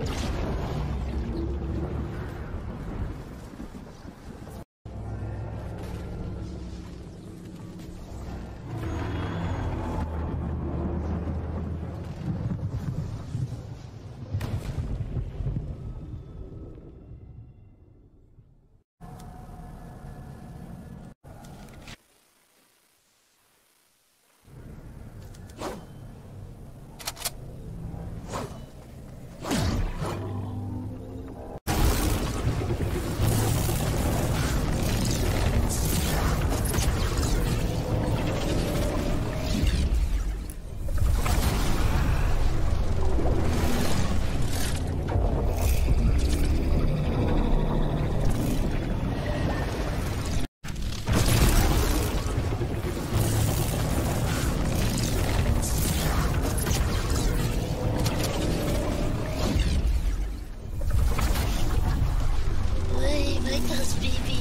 you This is GP.